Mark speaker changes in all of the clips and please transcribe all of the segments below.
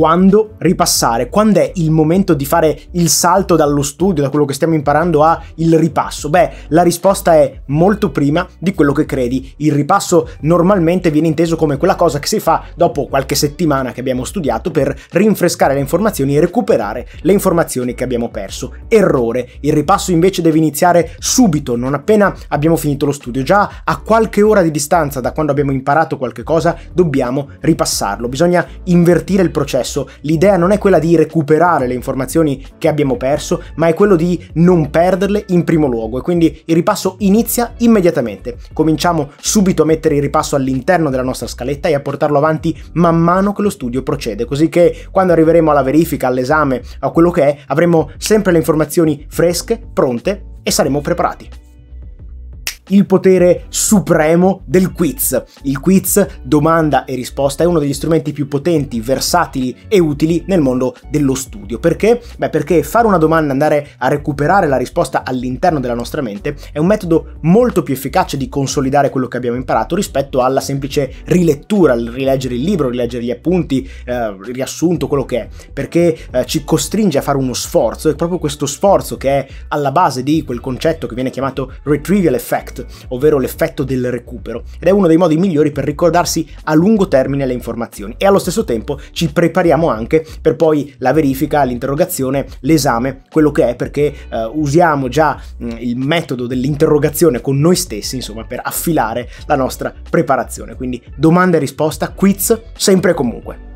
Speaker 1: quando ripassare? Quando è il momento di fare il salto dallo studio, da quello che stiamo imparando a il ripasso? Beh, la risposta è molto prima di quello che credi. Il ripasso normalmente viene inteso come quella cosa che si fa dopo qualche settimana che abbiamo studiato per rinfrescare le informazioni e recuperare le informazioni che abbiamo perso. Errore. Il ripasso invece deve iniziare subito, non appena abbiamo finito lo studio. Già a qualche ora di distanza da quando abbiamo imparato qualche cosa dobbiamo ripassarlo. Bisogna invertire il processo. L'idea non è quella di recuperare le informazioni che abbiamo perso, ma è quello di non perderle in primo luogo. E quindi il ripasso inizia immediatamente. Cominciamo subito a mettere il ripasso all'interno della nostra scaletta e a portarlo avanti man mano che lo studio procede, così che quando arriveremo alla verifica, all'esame, a quello che è, avremo sempre le informazioni fresche, pronte e saremo preparati il potere supremo del quiz. Il quiz, domanda e risposta, è uno degli strumenti più potenti, versatili e utili nel mondo dello studio. Perché? Beh, perché fare una domanda, andare a recuperare la risposta all'interno della nostra mente, è un metodo molto più efficace di consolidare quello che abbiamo imparato rispetto alla semplice rilettura, il rileggere il libro, rileggere gli appunti, eh, riassunto, quello che è. Perché eh, ci costringe a fare uno sforzo, è proprio questo sforzo che è alla base di quel concetto che viene chiamato retrieval effect ovvero l'effetto del recupero, ed è uno dei modi migliori per ricordarsi a lungo termine le informazioni e allo stesso tempo ci prepariamo anche per poi la verifica, l'interrogazione, l'esame, quello che è perché uh, usiamo già mh, mm, il metodo dell'interrogazione con noi stessi, insomma, per affilare la nostra preparazione. Quindi domanda e risposta, quiz, sempre e comunque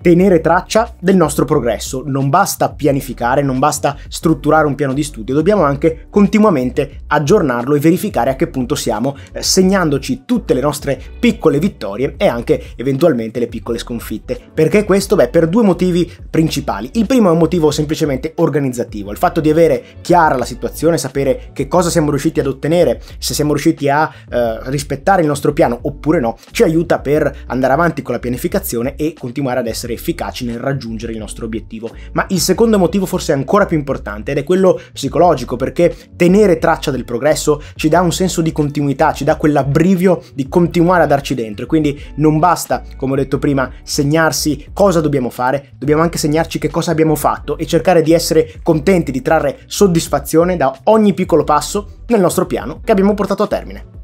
Speaker 1: tenere traccia del nostro progresso. Non basta pianificare, non basta strutturare un piano di studio, dobbiamo anche continuamente aggiornarlo e verificare a che punto siamo, eh, segnandoci tutte le nostre piccole vittorie e anche eventualmente le piccole sconfitte. Perché questo? Beh, per due motivi principali. Il primo è un motivo semplicemente organizzativo, il fatto di avere chiara la situazione, sapere che cosa siamo riusciti ad ottenere, se siamo riusciti a eh, rispettare il nostro piano oppure no, ci aiuta per andare avanti con la pianificazione e continuare ad essere essere efficaci nel raggiungere il nostro obiettivo. Ma il secondo motivo forse è ancora più importante ed è quello psicologico, perché tenere traccia del progresso ci dà un senso di continuità, ci dà quell'abbrivio di continuare a darci dentro. Quindi non basta, come ho detto prima, segnarsi cosa dobbiamo fare, dobbiamo anche segnarci che cosa abbiamo fatto e cercare di essere contenti, di trarre soddisfazione da ogni piccolo passo nel nostro piano che abbiamo portato a termine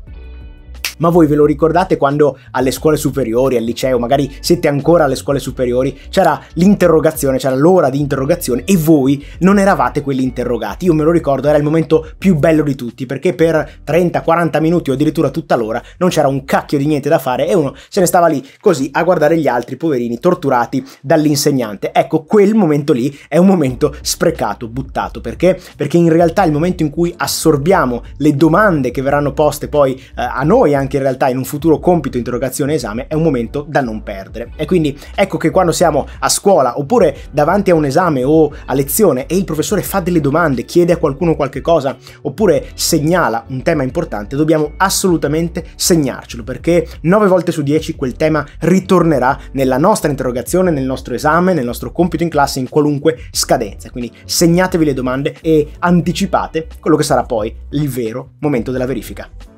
Speaker 1: ma voi ve lo ricordate quando alle scuole superiori, al liceo, magari siete ancora alle scuole superiori, c'era l'interrogazione, c'era l'ora di interrogazione e voi non eravate quelli interrogati. Io me lo ricordo, era il momento più bello di tutti perché per 30-40 minuti o addirittura tutta l'ora non c'era un cacchio di niente da fare e uno se ne stava lì così a guardare gli altri poverini torturati dall'insegnante. Ecco, quel momento lì è un momento sprecato, buttato, perché? Perché in realtà il momento in cui assorbiamo le domande che verranno poste poi eh, a noi anche anche in realtà in un futuro compito, interrogazione, esame, è un momento da non perdere. E quindi ecco che quando siamo a scuola oppure davanti a un esame o a lezione e il professore fa delle domande, chiede a qualcuno qualche cosa oppure segnala un tema importante, dobbiamo assolutamente segnarcelo perché 9 volte su 10 quel tema ritornerà nella nostra interrogazione, nel nostro esame, nel nostro compito in classe, in qualunque scadenza. Quindi segnatevi le domande e anticipate quello che sarà poi il vero momento della verifica.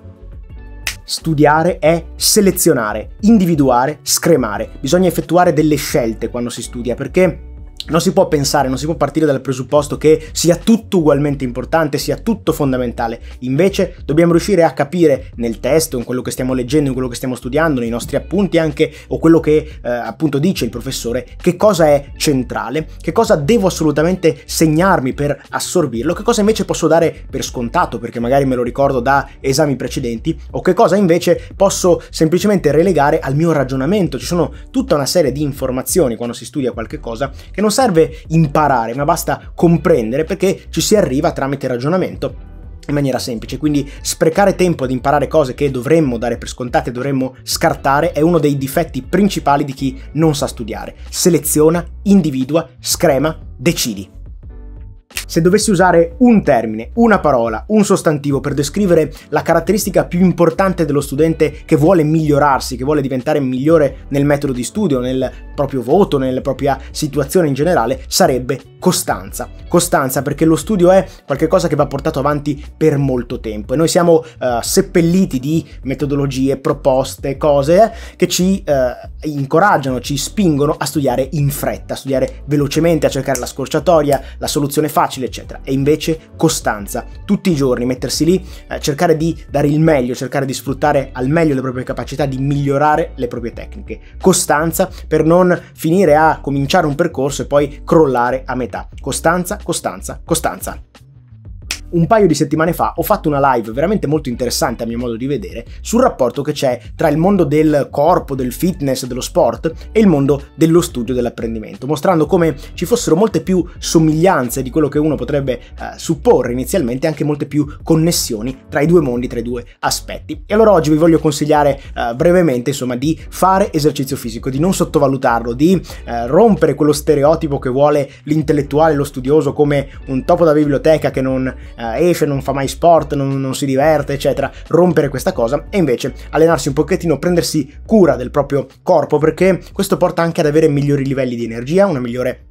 Speaker 1: Studiare è selezionare, individuare, scremare. Bisogna effettuare delle scelte quando si studia perché non si può pensare, non si può partire dal presupposto che sia tutto ugualmente importante, sia tutto fondamentale. Invece dobbiamo riuscire a capire nel testo, in quello che stiamo leggendo, in quello che stiamo studiando, nei nostri appunti anche, o quello che eh, appunto dice il professore, che cosa è centrale, che cosa devo assolutamente segnarmi per assorbirlo, che cosa invece posso dare per scontato perché magari me lo ricordo da esami precedenti, o che cosa invece posso semplicemente relegare al mio ragionamento. Ci sono tutta una serie di informazioni quando si studia qualche cosa che non serve imparare, ma basta comprendere perché ci si arriva tramite ragionamento in maniera semplice, quindi sprecare tempo ad imparare cose che dovremmo dare per scontate, dovremmo scartare, è uno dei difetti principali di chi non sa studiare. Seleziona, individua, screma, decidi. Se dovessi usare un termine, una parola, un sostantivo per descrivere la caratteristica più importante dello studente che vuole migliorarsi, che vuole diventare migliore nel metodo di studio, nel proprio voto, nella propria situazione in generale, sarebbe costanza. Costanza perché lo studio è qualcosa che va portato avanti per molto tempo e noi siamo uh, seppelliti di metodologie, proposte, cose eh, che ci uh, incoraggiano, ci spingono a studiare in fretta, a studiare velocemente, a cercare la scorciatoia, la soluzione facile, eccetera. E invece costanza, tutti i giorni mettersi lì, uh, cercare di dare il meglio, cercare di sfruttare al meglio le proprie capacità, di migliorare le proprie tecniche. Costanza per non finire a cominciare un percorso e poi crollare a metà. Costanza, costanza, costanza un paio di settimane fa ho fatto una live veramente molto interessante a mio modo di vedere sul rapporto che c'è tra il mondo del corpo, del fitness, dello sport e il mondo dello studio e dell'apprendimento, mostrando come ci fossero molte più somiglianze di quello che uno potrebbe eh, supporre inizialmente, anche molte più connessioni tra i due mondi, tra i due aspetti. E allora oggi vi voglio consigliare eh, brevemente, insomma, di fare esercizio fisico, di non sottovalutarlo, di eh, rompere quello stereotipo che vuole l'intellettuale, lo studioso come un topo da biblioteca che non eh, esce, non fa mai sport, non, non si diverte, eccetera, rompere questa cosa e invece allenarsi un pochettino, prendersi cura del proprio corpo perché questo porta anche ad avere migliori livelli di energia, una migliore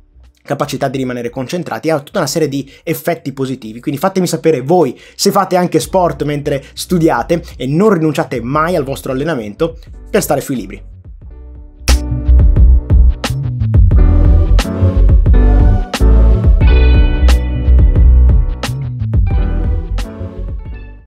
Speaker 1: capacità di rimanere concentrati, ha tutta una serie di effetti positivi. Quindi fatemi sapere voi se fate anche sport mentre studiate e non rinunciate mai al vostro allenamento per stare sui libri.